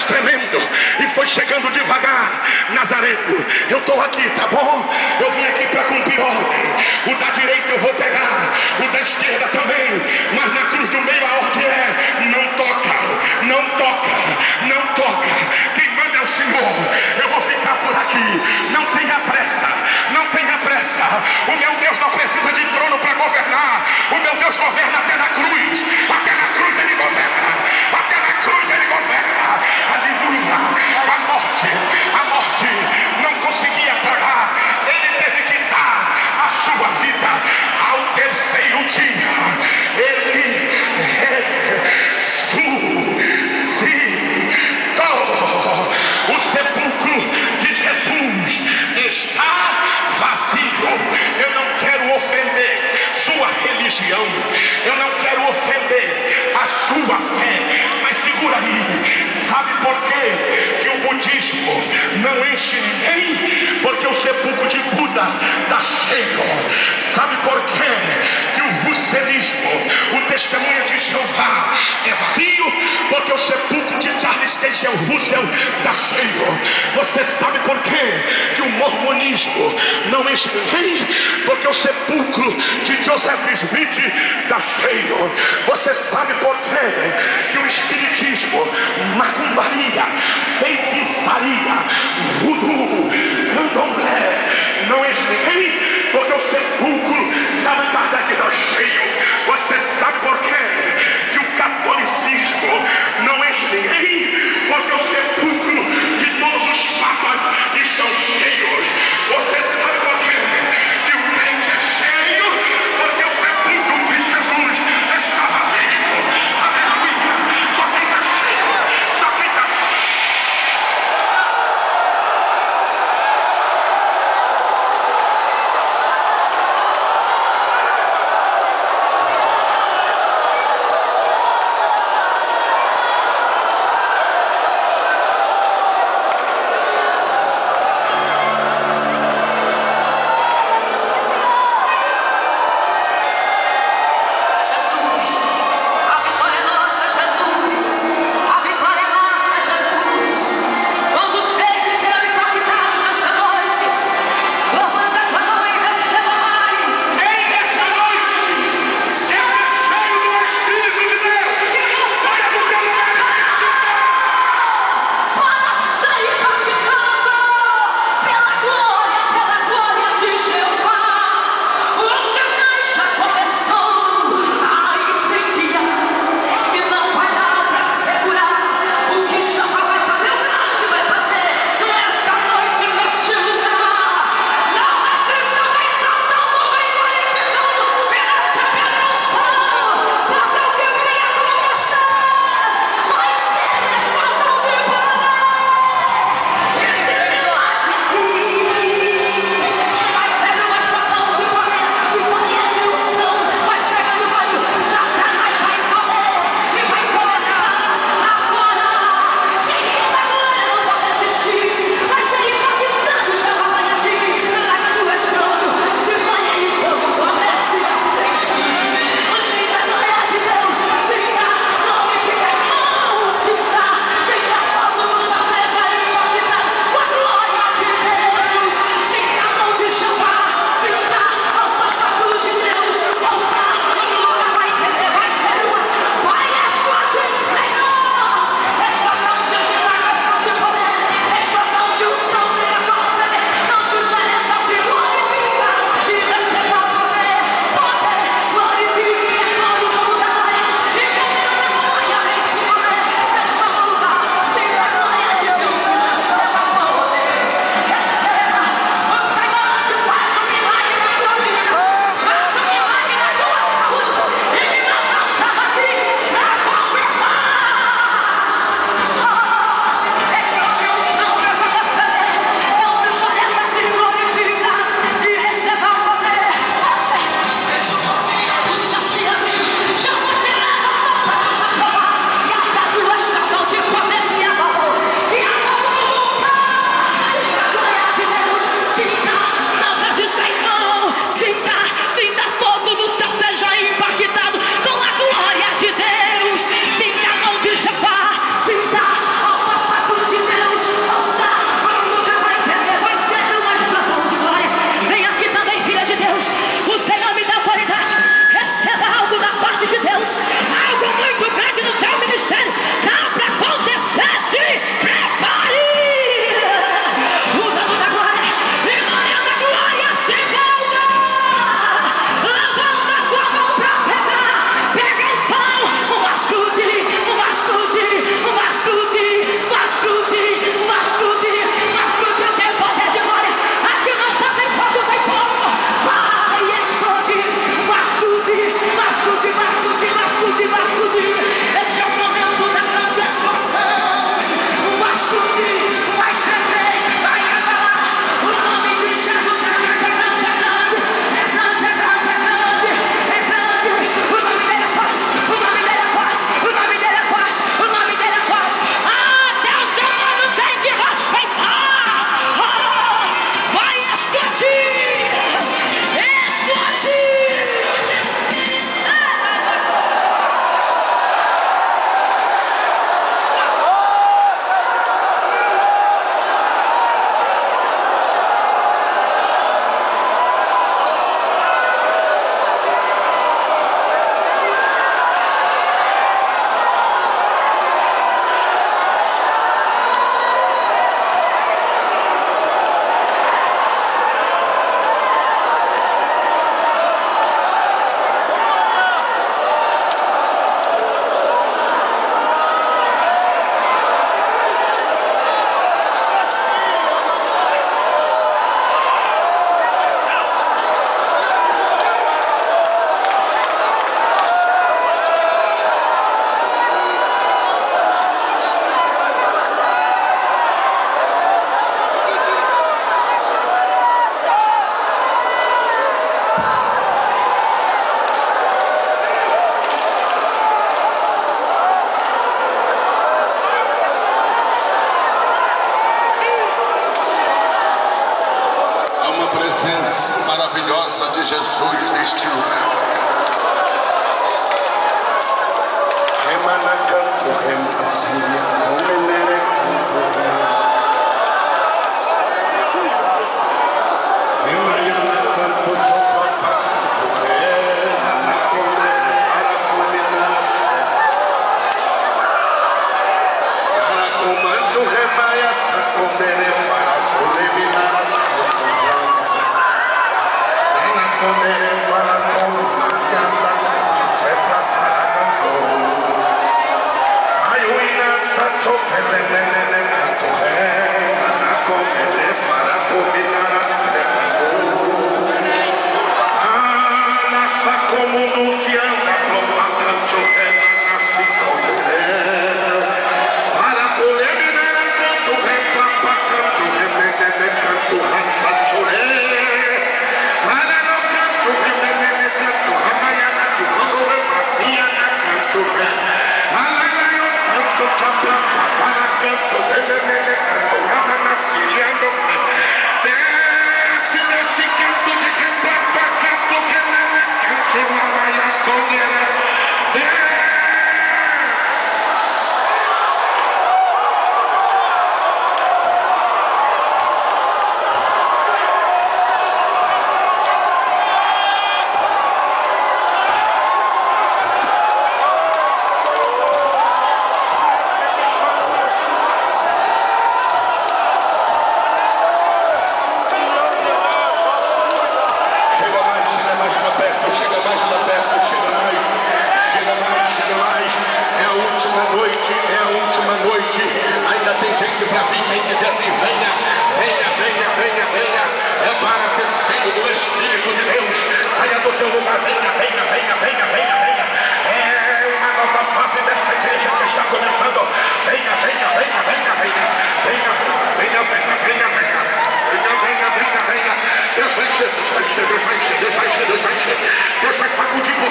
trevas tremendo e foi chegando devagar. Nazareno, eu estou aqui, tá bom? Eu vim aqui para cumprir ordem. O da direita eu vou pegar, o da esquerda também. Mas na cruz do meio a ordem é: não toca, não toca, não toca. Quem manda é o Senhor. Eu vou ficar por aqui. Não tenha pressa, não tenha pressa. O meu Deus não precisa de trono para governar. O meu Deus governa até na cruz. Até o testemunho de Jeová, é vazio? Porque o sepulcro de Charles Taylor Russell está cheio. Você sabe por quê? Que o mormonismo não enche? Porque o sepulcro de Joseph Smith está cheio. Você sabe por quê? Que o espiritismo, macumbaria, feitiçaria, voodoo, Para que frente, para mim, quem quiser vir, venha, venha, venha, venha, venha. É para ser cheio do Espírito de Deus. Saia do teu lugar, venha, venha, venha, venha, venha, venha. É uma nova fase dessa igreja que está começando. Venha, venha, venha, venha, venha. Venha, venha, venha, venha, venha. Venha, venha, venha, venha. Deus vai encher, Deus vai encher, Deus vai encher, Deus vai encher, Deus vai encher. Deus vai sacudir você.